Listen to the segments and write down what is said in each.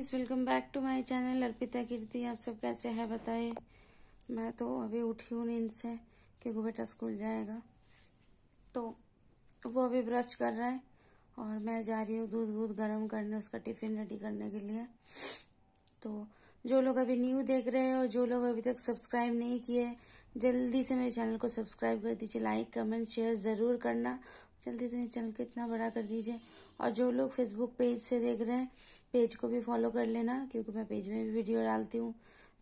Guys welcome back to my channel Arpita Kirti आप सब कैसे हैं बताए? मैं तो अभी उठी हूँ नींद से क्योंकि बेटा स्कूल जाएगा। तो वो अभी ब्रश कर रहा है और मैं जा रही हूँ दूध वूध गर्म करने, उसका टिफ़िन रेडी करने के लिए। तो जो लोग अभी न्यू देख रहे हैं और जो लोग अभी तक सब्सक्राइब नहीं किए, जल्दी से मेरे चैनल को सब्सक्राइब कर दीजिए। लाइक कमेंट शेयर ज़रूर करना। जल्दी से मेरे चैनल को इतना बड़ा कर दीजिए। और जो लोग फेसबुक पेज से देख रहे हैं पेज को भी फॉलो कर लेना, क्योंकि मैं पेज में भी वीडियो डालती हूँ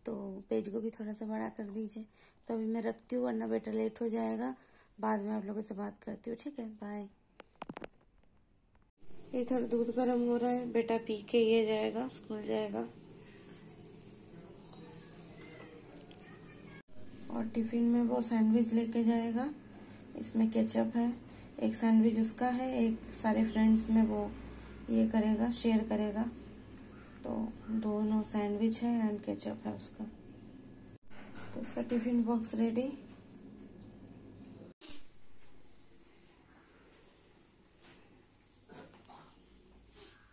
तो पेज को भी थोड़ा सा बड़ा कर दीजिए। तो अभी मैं रखती हूँ, वरना बेटा लेट हो जाएगा। बाद में आप लोगों से बात करती हूँ, ठीक है? बाय इधर दूध गर्म हो रहा है। बेटा पी के ये जाएगा, स्कूल जाएगा। और टिफ़िन में वो सैंडविच लेके जाएगा। इसमें केचप है। एक सैंडविच उसका है, एक सारे फ्रेंड्स में वो ये करेगा शेयर करेगा। तो दोनों सैंडविच है एंड केचप है उसका। तो उसका टिफ़िन बॉक्स रेडी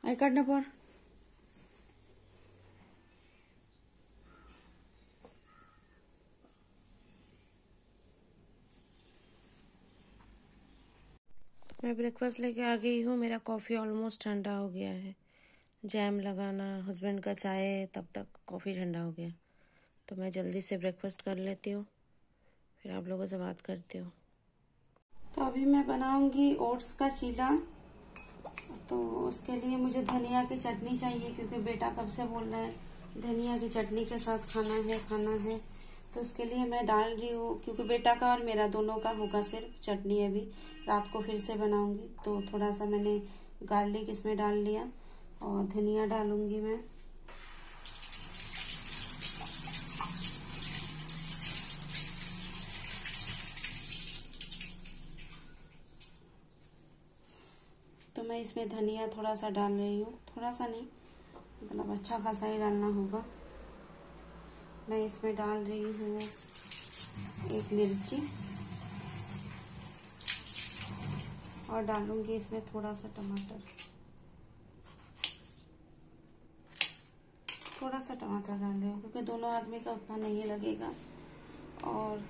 आई काटना पर मैं ब्रेकफास्ट लेके आ गई हूँ, मेरा कॉफ़ी ऑलमोस्ट ठंडा हो गया है। जैम लगाना हस्बैंड का चाय, तब तक कॉफ़ी ठंडा हो गया। तो मैं जल्दी से ब्रेकफास्ट कर लेती हूँ, फिर आप लोगों से बात करती हूँ। तो अभी मैं बनाऊँगी ओट्स का चीला। तो उसके लिए मुझे धनिया की चटनी चाहिए, क्योंकि बेटा कब से बोल रहा है, धनिया की चटनी के साथ खाना है खाना है। तो उसके लिए मैं डाल रही हूँ, क्योंकि बेटा का और मेरा दोनों का होगा सिर्फ़ चटनी अभी। रात को फिर से बनाऊँगी तो थोड़ा सा मैंने गार्लिक इसमें डाल लिया और धनिया डालूँगी मैं। तो मैं इसमें धनिया थोड़ा सा डाल रही हूँ थोड़ा सा नहीं मतलब अच्छा खासा ही डालना होगा। मैं इसमें डाल रही हूँ एक मिर्ची। और डालूँगी इसमें थोड़ा सा टमाटर। थोड़ा सा टमाटर डाल रही हूँ, क्योंकि दोनों आदमी का उतना नहीं लगेगा। और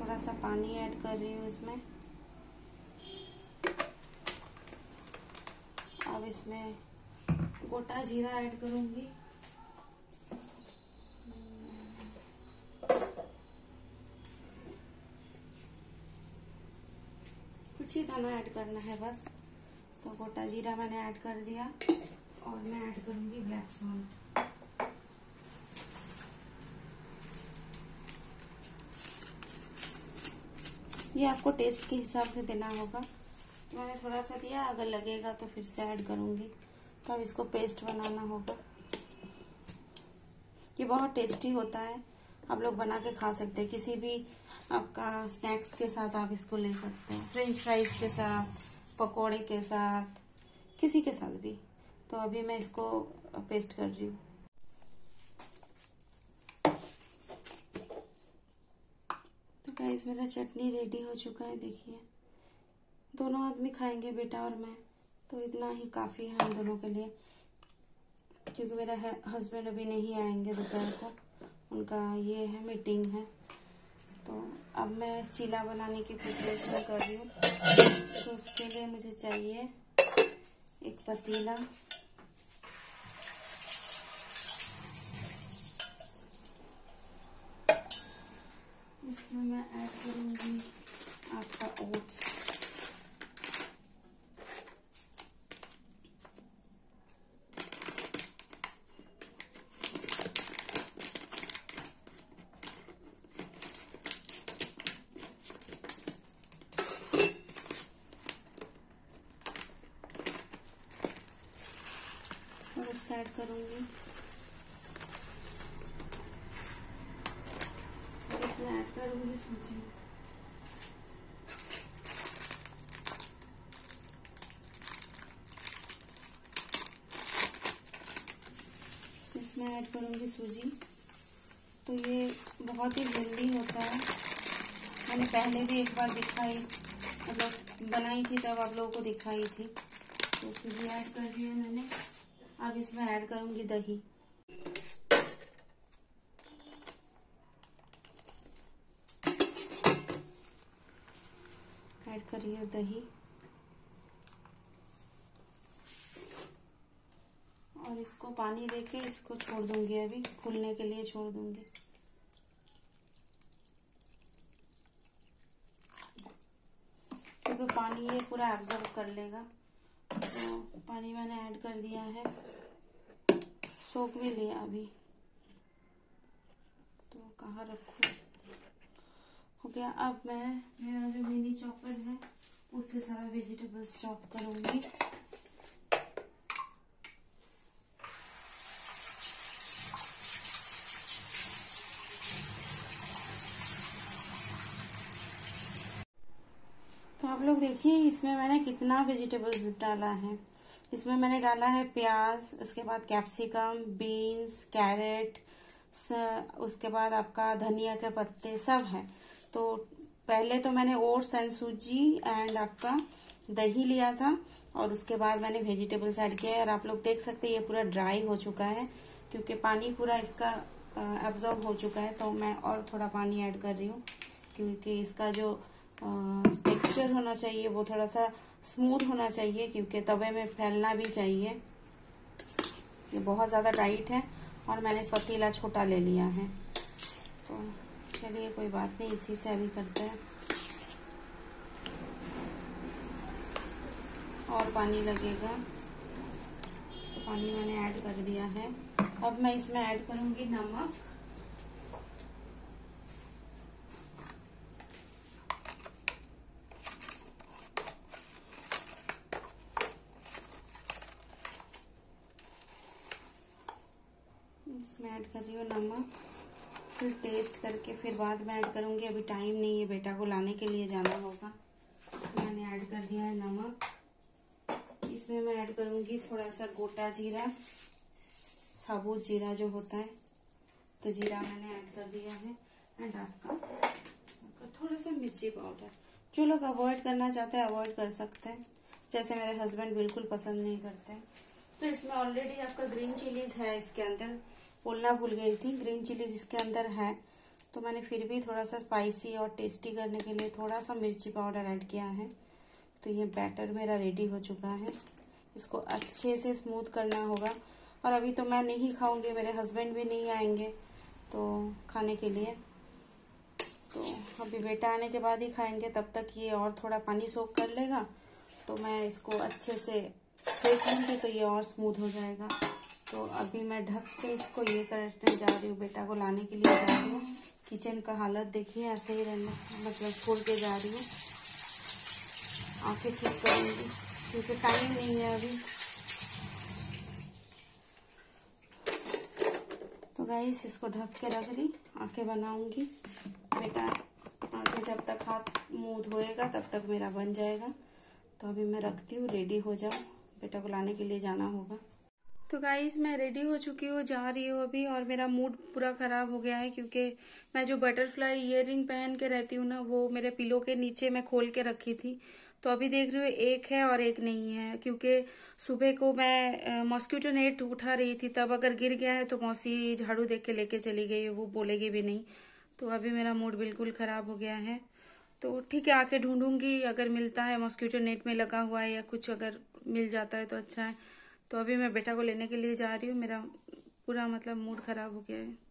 थोड़ा सा पानी ऐड कर रही हूँ इसमें। अब इसमें गोटा जीरा ऐड करूँगी। कुछ ही दाना ऐड करना है बस। तो गोटा जीरा मैंने ऐड कर दिया और मैं ऐड करूँगी ब्लैक सॉल्ट ये आपको टेस्ट के हिसाब से देना होगा। तो मैंने थोड़ा सा दिया, अगर लगेगा तो फिर से ऐड करूँगी। तो अब इसको पेस्ट बनाना होगा। ये बहुत टेस्टी होता है। आप लोग बना के खा सकते हैं। किसी भी आपका स्नैक्स के साथ आप इसको ले सकते हैं। फ्रेंच फ्राइज के साथ, पकोड़े के साथ, किसी के साथ भी। तो अभी मैं इसको पेस्ट कर रही हूँ। तो गाइस मेरा चटनी रेडी हो चुका है, देखिए। दोनों आदमी खाएँगे बेटा और मैं। तो इतना ही काफ़ी है हम दोनों के लिए। क्योंकि मेरा हस्बैंड अभी नहीं आएँगे दोपहर को। उनका ये है मीटिंग है। तो अब मैं चीला बनाने की प्रिपरेशन कर रही हूँ। तो उसके लिए मुझे चाहिए एक पतीला। इसमें मैं ऐड करूँगी आपका ओट्स ओट्स ऐड करूँगी। इसमें ऐड करूँगी सूजी। इसमें ऐड करूँगी सूजी। तो ये बहुत ही हेल्दी होता है। मैंने पहले भी एक बार दिखाई मतलब बनाई थी, तब आप लोगों को दिखाई थी। तो सूजी ऐड कर दिया मैंने। अब इसमें ऐड करूँगी दही। ऐड करिए दही। और इसको पानी देके इसको छोड़ दूँगी अभी फूलने के लिए छोड़ दूँगी। क्योंकि पानी ये पूरा एब्जॉर्ब कर लेगा। पानी मैंने ऐड कर दिया है। सोख भी लिया अभी। तो कहाँ रखू? हो गया, अब मैं, मेरा जो मिनी चॉपर है, उससे सारा वेजिटेबल्स चॉप करूँगी। आप लोग देखिए, इसमें मैंने कितना वेजिटेबल्स डाला है। इसमें मैंने डाला है प्याज, उसके बाद कैप्सिकम बीन्स कैरेट उसके बाद आपका धनिया के पत्ते सब है। तो पहले तो मैंने ओट्स एंड सूजी एंड आपका दही लिया था और उसके बाद मैंने वेजिटेबल्स ऐड किया है। और आप लोग देख सकते हैं, ये पूरा ड्राई हो चुका है, क्योंकि पानी पूरा इसका एब्जॉर्ब हो चुका है। तो मैं और थोड़ा पानी ऐड कर रही हूँ, क्योंकि इसका जो टेक्सचर होना चाहिए, वो थोड़ा सा स्मूथ होना चाहिए, क्योंकि तवे में फैलना भी चाहिए। ये बहुत ज़्यादा टाइट है और मैंने पतीला छोटा ले लिया है। तो चलिए, कोई बात नहीं, इसी से अभी करते हैं। और पानी लगेगा। तो पानी मैंने ऐड कर दिया है। अब मैं इसमें ऐड करूँगी नमक इसमें ऐड कर रही हूँ नमक, फिर टेस्ट करके फिर बाद में ऐड करूँगी। अभी टाइम नहीं है बेटा को लाने के लिए जाना होगा। मैंने ऐड कर दिया है नमक। इसमें मैं ऐड करूँगी थोड़ा सा गोटा जीरा, साबुत जीरा जो होता है। तो जीरा मैंने ऐड कर दिया है। एंड आपका थोड़ा सा मिर्ची पाउडर जो लोग अवॉइड करना चाहते हैं अवॉइड कर सकते हैं। जैसे मेरे हस्बैंड बिल्कुल पसंद नहीं करते। तो इसमें ऑलरेडी आपका ग्रीन चिलीज है इसके अंदर। बोलना भूल गई थी। ग्रीन चिलीज इसके अंदर है। तो मैंने फिर भी थोड़ा सा स्पाइसी और टेस्टी करने के लिए थोड़ा सा मिर्ची पाउडर ऐड किया है। तो ये बैटर मेरा रेडी हो चुका है। इसको अच्छे से स्मूथ करना होगा। और अभी तो मैं नहीं खाऊँगी, मेरे हस्बैंड भी नहीं आएँगे तो खाने के लिए। तो अभी बेटा आने के बाद ही खाएँगे, तब तक ये और थोड़ा पानी सोख कर लेगा। तो मैं इसको अच्छे से फेंक लूँगी तो ये और स्मूथ हो जाएगा। तो अभी मैं ढक के इसको ये करने जा रही हूँ, बेटा को लाने के लिए जा रही हूँ। किचन का हालत देखिए, ऐसे ही रहने मतलब छोड़ के जा रही हूँ। आके ठीक करूँगी, क्योंकि टाइम नहीं है अभी। तो गाइस इसको ढक के रख दी, आँखें बनाऊँगी। बेटा, आँखें जब तक हाथ मुँह धोएगा, तब तक मेरा बन जाएगा। तो अभी मैं रखती हूँ रेडी हो जाओ। बेटा को लाने के लिए जाना होगा। तो गाइस मैं रेडी हो चुकी हूँ, जा रही हूँ अभी और मेरा मूड पूरा ख़राब हो गया है क्योंकि मैं जो बटरफ्लाई इयर पहन के रहती हूँ ना, वो मेरे पिलो के नीचे मैं खोल के रखी थी। तो अभी देख रही हूँ, एक है और एक नहीं है, क्योंकि सुबह को मैं मॉस्किटो नेट उठा रही थी। तब अगर गिर गया है तो मौसी झाड़ू देख के लेके चली गई वो बोलेगी भी नहीं। तो अभी मेरा मूड बिल्कुल ख़राब हो गया है। तो ठीक है, आके ढूंढूँगी, अगर मिलता है मॉस्किटो नेट में लगा हुआ है या कुछ अगर मिल जाता है तो अच्छा है। तो अभी मैं बेटा को लेने के लिए जा रही हूँ। मेरा पूरा मतलब मूड खराब हो गया है।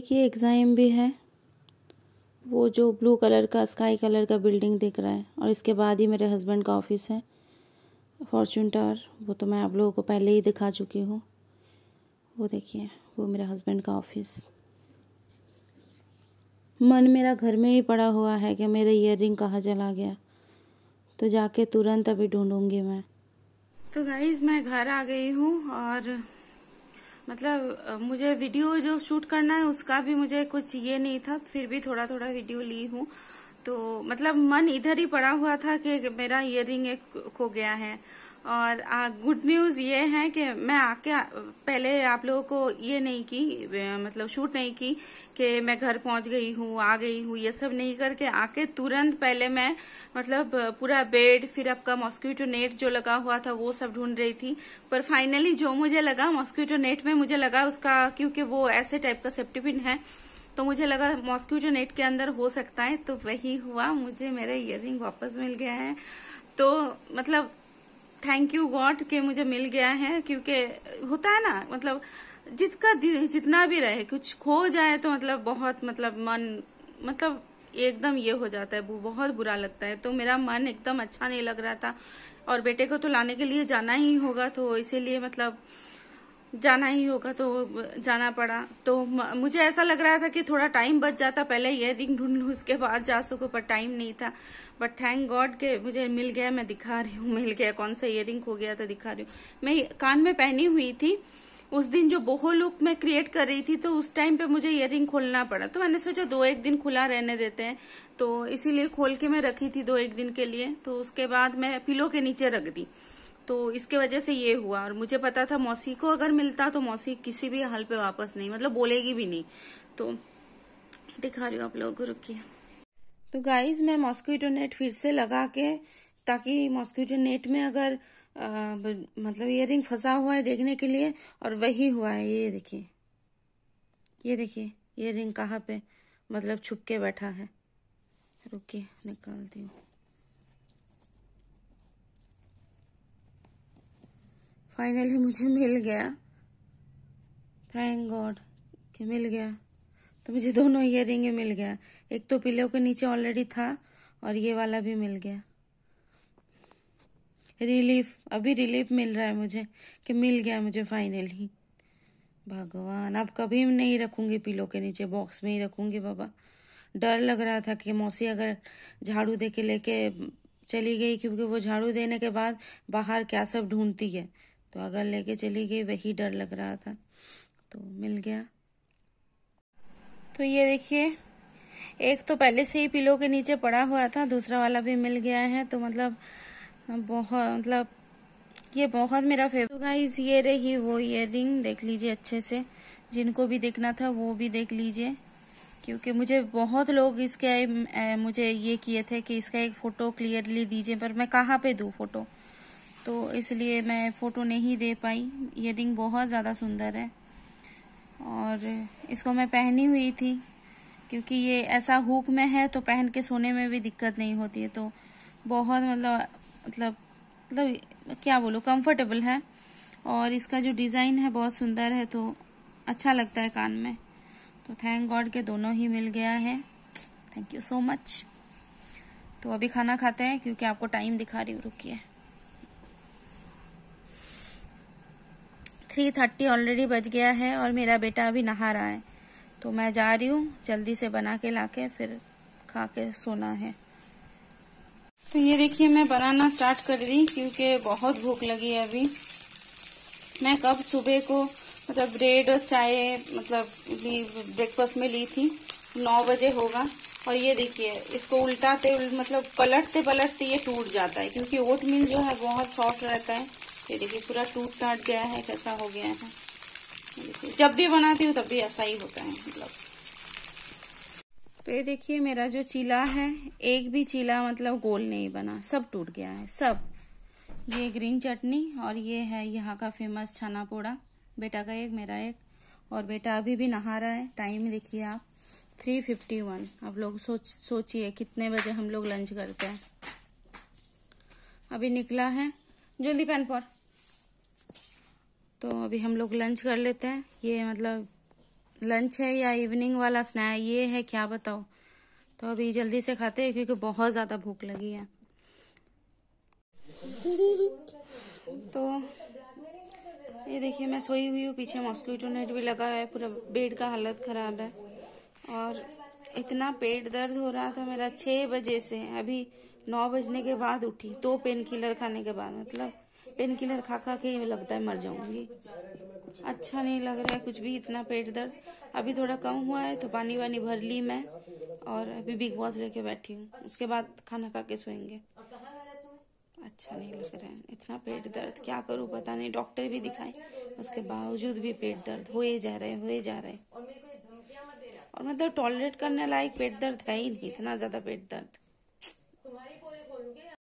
देखिए एग्ज़ाम भी है। वो जो ब्लू कलर का स्काई कलर का बिल्डिंग दिख रहा है और इसके बाद ही मेरे हस्बैंड का ऑफ़िस है। फॉर्चून टावर वो तो मैं आप लोगों को पहले ही दिखा चुकी हूँ। वो देखिए, वो मेरे हस्बैंड का ऑफ़िस मन मेरा घर में ही पड़ा हुआ है कि मेरा इयर रिंग कहाँ चला गया। तो जाके तुरंत अभी ढूंढूँगी मैं। तो गाइज़ मैं घर आ गई हूँ और मतलब मुझे वीडियो जो शूट करना है, उसका भी मुझे कुछ ये नहीं था, फिर भी थोड़ा थोड़ा वीडियो ली हूँ। तो मतलब मन इधर ही पड़ा हुआ था कि मेरा इयर रिंग एक खो गया है। और गुड न्यूज़ ये है कि मैं आके, पहले आप लोगों को ये नहीं की मतलब शूट नहीं की कि मैं घर पहुँच गई हूँ, आ गई हूँ, ये सब नहीं करके आके तुरंत पहले मैं मतलब पूरा बेड, फिर आपका मॉस्किटो नेट जो लगा हुआ था, वो सब ढूंढ रही थी। पर फाइनली जो मुझे लगा मॉस्किटो नेट में मुझे लगा उसका, क्योंकि वो ऐसे टाइप का सेफ्टी पिन है तो मुझे लगा मॉस्किटो नेट के अंदर हो सकता है तो वही हुआ। मुझे मेरा इयर वापस मिल गया है। तो मतलब थैंक यू गॉड के मुझे मिल गया है, क्योंकि होता है ना मतलब जिसका जितना भी रहे, कुछ खो जाए तो मतलब बहुत मतलब मन मतलब एकदम ये हो जाता है बहुत बुरा लगता है। तो मेरा मन एकदम अच्छा नहीं लग रहा था। और बेटे को तो लाने के लिए जाना ही होगा तो इसीलिए मतलब जाना ही होगा तो जाना पड़ा। तो मुझे ऐसा लग रहा था कि थोड़ा टाइम बच जाता। पहले इयर रिंग ढूंढ लू, उसके बाद जा सको पर टाइम नहीं था। बट थैंक गॉड के मुझे मिल गया, मैं दिखा रही हूँ, मिल गया। कौन सा इयर रिंग हो गया था दिखा रही हूँ। मैं कान में पहनी हुई थी उस दिन जो बोहो लुक मैं क्रिएट कर रही थी तो उस टाइम पे मुझे इयर खोलना पड़ा। तो मैंने सोचा दो एक दिन खुला रहने देते हैं। तो इसीलिए खोल के मैं रखी थी दो एक दिन के लिए। तो उसके बाद मैं पिलो के नीचे रख दी। तो इसके वजह से ये हुआ। और मुझे पता था मौसी को अगर मिलता तो मौसी किसी भी हाल पे वापस नहीं मतलब बोलेगी भी नहीं। तो दिखा रही हूँ आप लोगों को, रुकिए। तो गाइज़ मैं मॉस्किटो नेट फिर से लगा के, ताकि मॉस्किटो नेट में अगर मतलब इयर फंसा हुआ है देखने के लिए और वही हुआ है, ये देखिए। ये देखिए इयर कहाँ पे मतलब छुप के बैठा है। रुकिए, निकालती हूँ। फाइनली मुझे मिल गया। थैंक गॉड कि मिल गया। तो मुझे दोनों इयर मिल गया। एक तो पिलो के नीचे ऑलरेडी था और ये वाला भी मिल गया। रिलीफ, अभी रिलीफ मिल रहा है मुझे कि मिल गया मुझे फाइनली भगवान, अब कभी नहीं रखूँगी पिलो के नीचे बॉक्स में ही रखूँगी बाबा। डर लग रहा था कि मौसी अगर झाड़ू दे के लेके चली गई, क्योंकि वो झाड़ू देने के बाद बाहर क्या सब ढूंढती है। तो अगर लेके चली गई, वही डर लग रहा था। तो मिल गया। तो ये देखिए, एक तो पहले से ही पिलो के नीचे पड़ा हुआ था, दूसरा वाला भी मिल गया है। तो मतलब बहुत मतलब ये बहुत मेरा फेवरेट तो गाइज़ ये रही वो इयर देख लीजिए अच्छे से। जिनको भी देखना था, वो भी देख लीजिए। क्योंकि मुझे बहुत लोग इसके मुझे ये किए थे कि इसका एक फ़ोटो क्लियरली दीजिए, पर मैं कहाँ पे दूँ फ़ोटो तो इसलिए मैं फ़ोटो नहीं दे पाई। इयर बहुत ज़्यादा सुंदर है। और इसको मैं पहनी हुई थी, क्योंकि ये ऐसा हुक में है तो पहन के सोने में भी दिक्कत नहीं होती है। तो बहुत मतलब मतलब मतलब क्या बोलो कंफर्टेबल है। और इसका जो डिज़ाइन है बहुत सुंदर है तो अच्छा लगता है कान में। तो थैंक गॉड के दोनों ही मिल गया है। थैंक यू सो मच तो अभी खाना खाते हैं, क्योंकि आपको टाइम दिखा रही हूँ, रुकिए। थ्री थर्टी ऑलरेडी बज गया है और मेरा बेटा अभी नहा रहा है। तो मैं जा रही हूँ, जल्दी से बना के लाके, फिर खा के सोना है। तो ये देखिए, मैं बनाना स्टार्ट कर दी क्योंकि बहुत भूख लगी है अभी। मैं कब सुबह को मतलब ब्रेड और चाय मतलब ब्रेकफास्ट में ली थी, नौ बजे होगा। और ये देखिए, इसको उल्टाते मतलब पलटते पलटते ये टूट जाता है, क्योंकि ओट मिल जो है बहुत सॉफ्ट रहता है। ये देखिए, पूरा टूट टाट गया है, कैसा हो गया है। जब भी बनाती हूँ तब भी ऐसा ही होता है मतलब। तो ये देखिए, मेरा जो चीला है, एक भी चीला मतलब गोल नहीं बना, सब टूट गया है, सब। ये ग्रीन चटनी और ये है यहाँ का फ़ेमस छाना पोड़ा। बेटा का एक, मेरा एक। और बेटा अभी भी नहा रहा है टाइम देखिए आप थ्री फिफ्टी वन आप लोग सोच, सोचिए कितने बजे हम लोग लंच करते हैं। अभी निकला है, जल्दी पहन पर तो अभी हम लोग लंच कर लेते हैं। ये मतलब लंच है या इवनिंग वाला स्नैक ये है, क्या बताओ तो अभी जल्दी से खाते हैं क्योंकि बहुत ज़्यादा भूख लगी है। तो ये देखिए, मैं सोई हुई हूँ, पीछे मॉस्किटो नेट भी लगा है, पूरा बेड का हालत खराब है। और इतना पेट दर्द हो रहा था मेरा छह बजे से, अभी नौ बजने के बाद उठी, दो तो पेन किलर खाने के बाद मतलब पेन किलर खा खा के लगता है मर जाऊँगी। अच्छा नहीं लग रहा है कुछ भी, इतना पेट दर्द। अभी थोड़ा कम हुआ है तो पानी वानी भर ली मैं और अभी बिग बॉस लेके बैठी हूँ। उसके बाद खाना खा के सोएँगे। अच्छा नहीं लग रहा है, इतना पेट दर्द। क्या करूँ पता नहीं, डॉक्टर भी दिखाए। उसके बावजूद भी पेट दर्द हो जा रहे हो जा रहे। और मतलब टॉलरेट करने लायक पेट दर्द है ही नहीं, इतना ज़्यादा पेट दर्द।